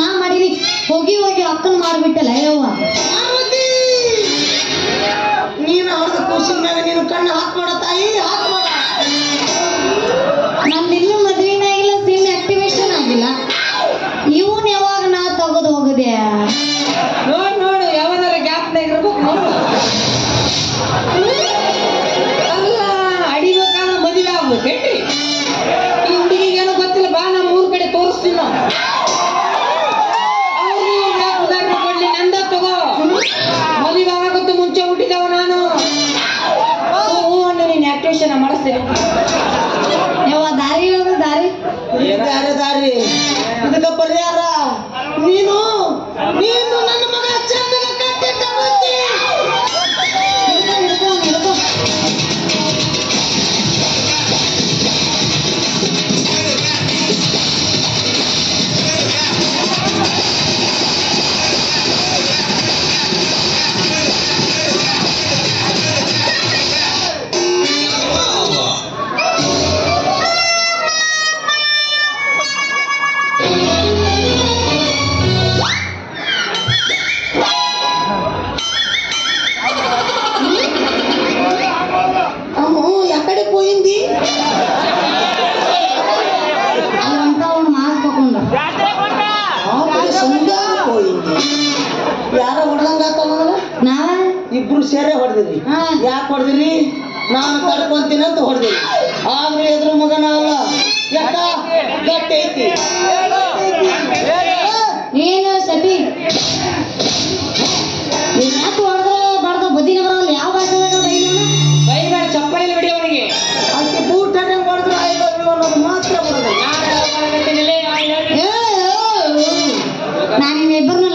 ನಾ ಮಾಡೀನಿ ಹೋಗಿ ಹೋಗಿ ಅಕ್ಕನ ಮಾಡ್ಬಿಟ್ಟಲ್ಲ ಯವ್ವ ನೀನು ಅವ್ರದ್ದು ಕೂಸಿನ ಮ್ಯಾಗ ನೀನು ಕಣ್ಣು ಹಾಕ್ಬೇಡ ತಾಯಿ ಹಾಕ್ಬೇಡ. ನಂದು ಇನ್ನೂ ಮದ್ವಿನ ಆಗಿಲ್ಲ ಸಿಮ್ ಆಕ್ಟಿವೇಶನ್ ಆಗಿಲ್ಲ. ಇವನ್ ಯಾವಾಗ ನಾ ತಗದು ಹೋಗದೆ? ನೋಡ್ ನೋಡು ಯಾವನಾರ ಗ್ಯಾಪ್ನಾಗ ಇರ್ಬೇಕು ನೋಡು. ಅಲ್ಲ ಅಡಿಬೇಕಾದ್ರೆ ಮದುವೆ ಆಗ್ಬೇಕೇನ್ರಿ ಈ ಹುಡುಗಿಗೆ ಏನೋ ಗೊತ್ತಿಲ್ಲ ಬಾ ನಮ್ಮ ಊರ್ ಕಡೆ ತೋರಿಸ್ತೀನಿ ನಾವು ನೀನು ಮಾಡಿಸ್ತೀವಿ ಯಾವ ದಾರಿ ಹೇಳು ದಾರಿ? ದಾರಿ ದಾರಿ? ಪರಿಹಾರ ఎక్కడికి పోయింది ಅಲ್ಲಂತ ಅವ್ನು ಮಾಸ್ ತಗೊಂಡು ಆಕಡೆ ಸಂದಾಗ పోయింది ಯಾರ ಹೊಡ್ದಂಗ ಆತಲ್ಲ ನಾವ ಇಬ್ರು ಸೇರೆ ಹೊಡೆದಿರಿ ಹಾ. ಯಾಕೆ ಹೊಡೆದಿರಿ ನಾನು ತಡ್ಕೊಂತೀನಿ ಅಂತ ಹೊಡೆದಿರಿ ಆದ್ರೆ ಎದುರು ಮಗನಲ್ಲ ಯಾಕ ಗಟ್ಟಿ ಐತಿ நான் இனி எப்படி